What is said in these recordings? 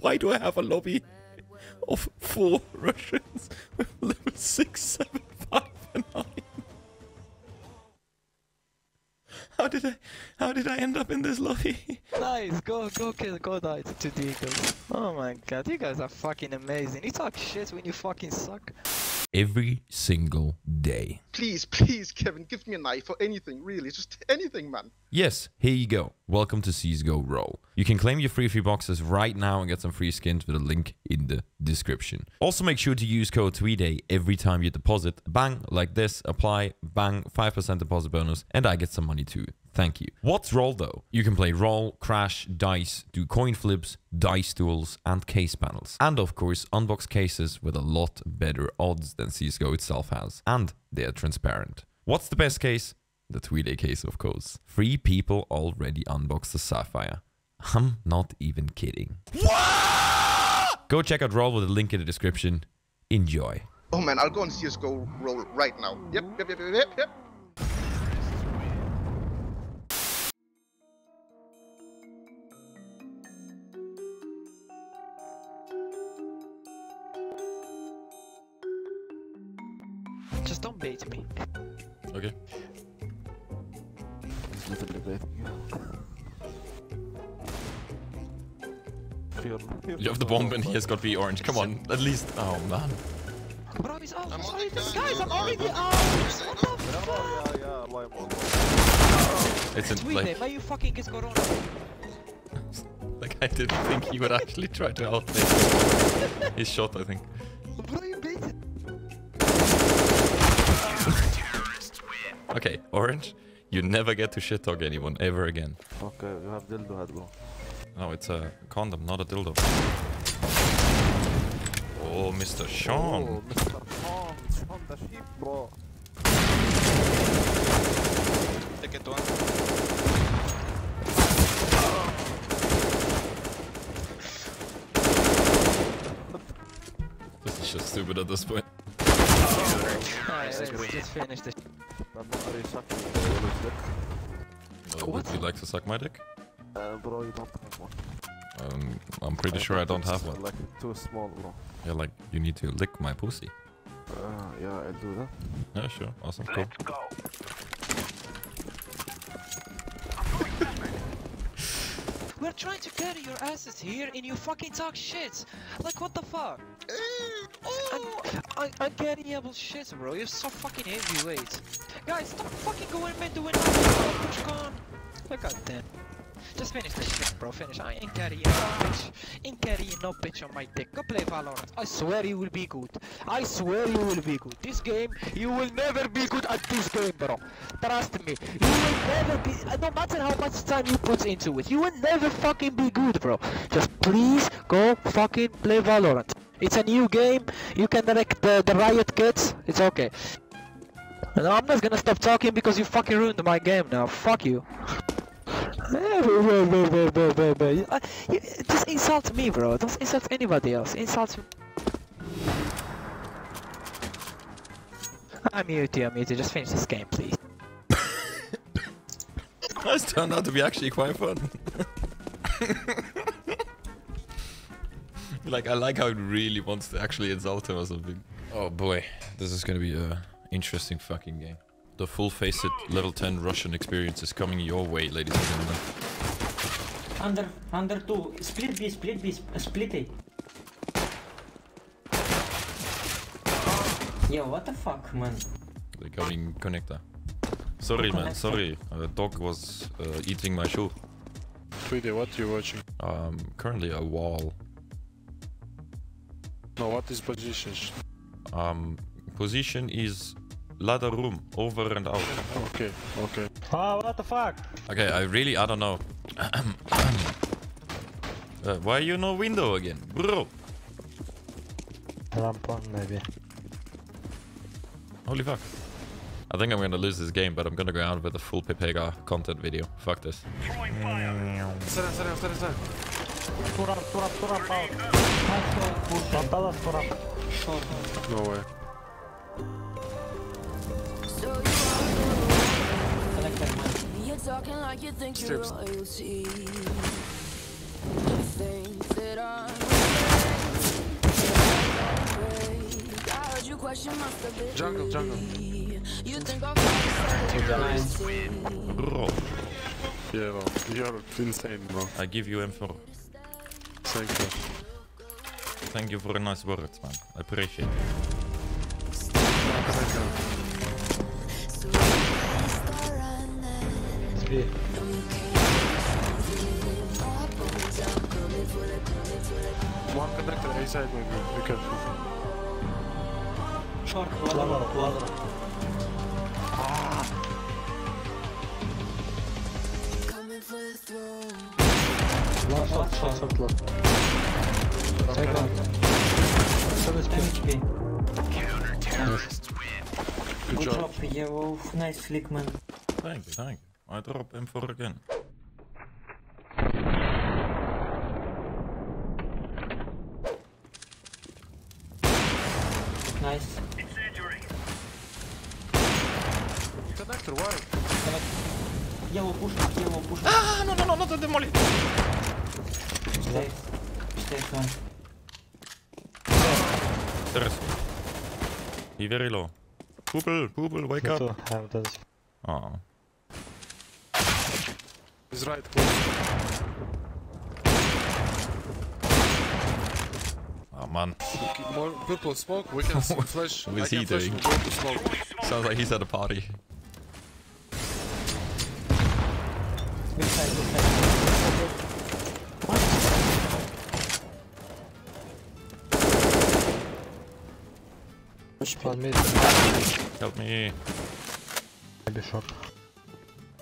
Why do I have a lobby of four Russians with level 6, 7, 5, and 9? How did I how did I end up in this lobby? Nice, go, go, kill, go die to, to the eagles. Oh my god, you guys are fucking amazing. You talk shit when you fucking suck. Every single day. Please, please, Kevin, give me a knife or anything, really. Just anything, man. Yes, here you go. Welcome to CSGO Roll. You can claim your free free boxes right now and get some free skins with a link in the description. Also make sure to use code TWEEDAY every time you deposit. Bang, like this, apply, bang, 5% deposit bonus, and I get some money too. Thank you. What's Roll though? You can play Roll, Crash, Dice, do coin flips, dice duels, and case panels. And of course, unbox cases with a lot better odds than CSGO itself has. And they are transparent. What's the best case? The Tweeday case, of course. Three people already unboxed the Sapphire. I'm not even kidding. What? Go check out Roll with a link in the description. Enjoy. Oh man, I'll go on CSGO roll right now. Yep, yep, yep, yep, yep, yep. Just don't bait me. Okay. He's literally baiting you. Feel, feel You have the bomb and he has got B orange. Come on, at least. Oh man. Bro, he's out. I'm I'm sorry, this guys, I'm already out. What the fuck? Yeah, yeah, yeah. It's in, Tweet like, why you fucking get corona? like I didn't think he would actually try to outplay his shot, I think. Bro, you baited. Okay, orange. You never get to shit talk anyone ever again. Okay, you have dildo head, bro. No, it's a condom, not a dildo. Oh, Mr. Sean. Oh, Mr. Sean, Sean the sheep, bro. Second one. This is just stupid at this point. Alright, let's, let's finish this. I'm not really sucking you, bro. What is it? Uh, would you like to suck my dick? Uh, bro, you don't have one. Um, I'm pretty sure I don't have one. Like, too small, bro. Yeah, like, you need to lick my pussy. Uh, yeah, I'll do that. Yeah, sure. Awesome. Cool. We're trying to carry your asses here and you fucking talk shit. Like, what the fuck? Un- un- uncarryable shit, bro. You're so fucking heavyweight. Guys, stop fucking going mid doing nothing. Your gun. Oh, god damn. Just finish this shit, bro. Finish. I ain't carrying no bitch. Ain't carrying no bitch on my dick. Go play Valorant. I swear you will be good. I swear you will be good. This game, you will never be good at this game, bro. Trust me. You will never be. uh, No matter how much time you put into it, you will never fucking be good, bro. Just please go fucking play Valorant. It's a new game. You can direct the, the riot kids. It's okay. No, I'm not gonna stop talking because you fucking ruined my game now. Fuck you. Just insult me, bro. Don't insult anybody else. Insult me. I'm mute you, I'm mute you. Just finish this game, please. This turned out to be actually quite fun. like, I like how it really wants to actually insult him or something. Oh boy, this is gonna be a interesting fucking game. The full FACEIT level 10 Russian experience is coming your way, ladies and gentlemen. Under, under two. Split B, split B, split A. Yo, what the fuck, man? They're coming connector. Sorry, man, sorry. A dog was uh, eating my shoe. Tweety, what you watching? Um, currently a wall. No, what is positions? Um, position is ladder room, over and out. Okay, okay. Oh, what the fuck? Okay, I really, I don't know. uh, why you no window again, bro? Lamp on, maybe. Holy fuck. I think I'm gonna lose this game, but I'm gonna go out with a full Pepega content video. Fuck this. Two Turab, Turab, Turab out. Pantala, Turab. No way. Talking like you think you're royalty. Think that I'm Jungle, jungle. You think I'll find Bro. Yeah, bro. You're insane, bro. I give you M4 thank you. Thank you for nice words, man. I appreciate it. One connector, A side maybe, be careful. Short, ladder, ladder. Лast shot, shot, shot, last. Second. Seven speed. Good job. job, Yellow. Nice flick, man. Thank you, thank you. I drop M4 again. Nice. Connector, why? Yellow push, yellow push. Ah, no, no, no, not the molly. Stay. Stay strong. Stairs. He very low. Poopel, Poopel, wake up. To have this. Oh. He's right, close. Oh man. More purple smoke, we can s- flash. What is he flash doing? Smoke. Sounds like he's at a party. Big side, big side. One mid. Help me. Maybe short.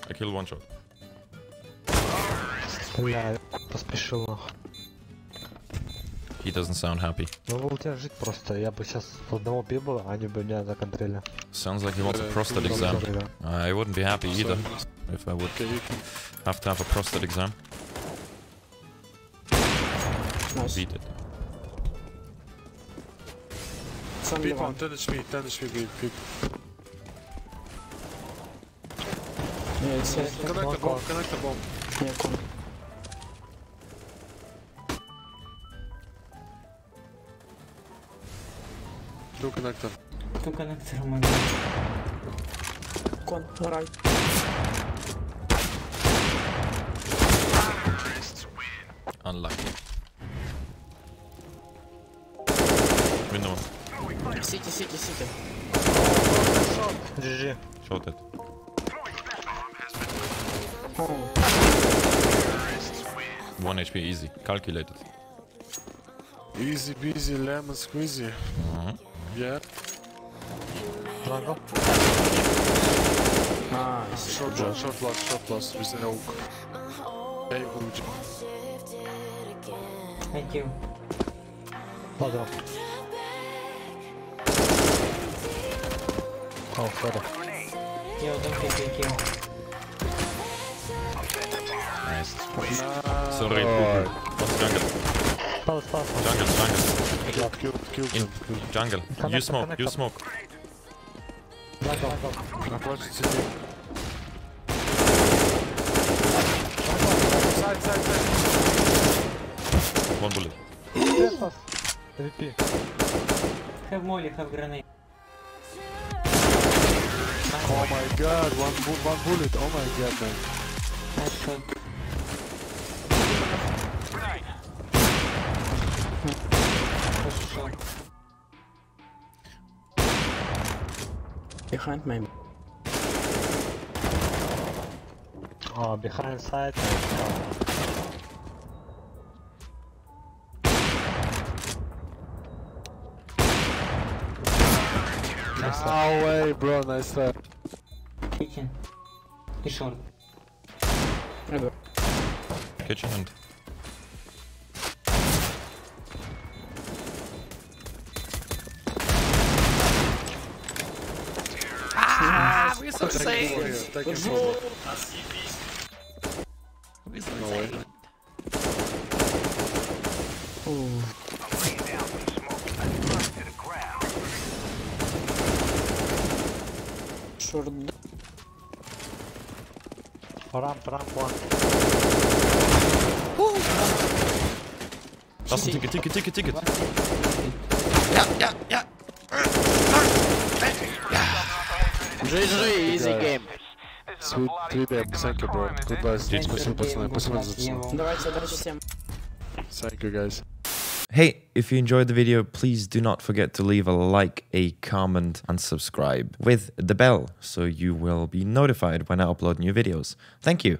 I kill one shot. Бля, поспешил нахуй. He doesn't sound happy. Ну тебя жить просто, я бы сейчас одного бил, а они бы меня законтрили. Sounds like he wants a Uh, prostate exam. Да. I wouldn't be happy either if I would have to have a prostate exam. Beat it. Beat one, 10 HP, 10 HP, beat, beat. Connector bomb, connector bomb. Two connector. Two connector, man. Unlucky. сити, сити, сити. GG. Шот это. One HP, easy. Calculated. Easy busy lemon squeezy. Yeah. Jungle. Nice. Short blast, short blast, short blast with elk. Hey, Uji. Thank you. Hold on. О, сори. Yo, don't take the kill. Nice. Nah. Sorry, Poopel. What's jungle? Спал, спал, спал. Jungle, jungle. Killed, killed In them. Killed. jungle. You Connector, smoke, you connector. smoke. Джангл. I'm watching city. Side, side, side. One bullet. Yes, VP. Have molly, have grenade. Oh my god, one, bu- one bullet. Oh my god, man. Nice shot. Push shot. Oh, behind side. No way, bro. Nice try. Kitchen. И short. Kitchen and Take him Ramp, ramp, one. That's a ticket, ticket, ticket, ticket. Yeah, yeah, yeah. GG, easy game. Sweet, sweet day, thank you, bro. Goodbye. Спасибо, пацаны, спасибо за Давайте, удачи всем. Thank you, guys. Hey, if you enjoyed the video, please do not forget to leave a like, a comment, and subscribe with the bell so you will be notified when I upload new videos. Thank you.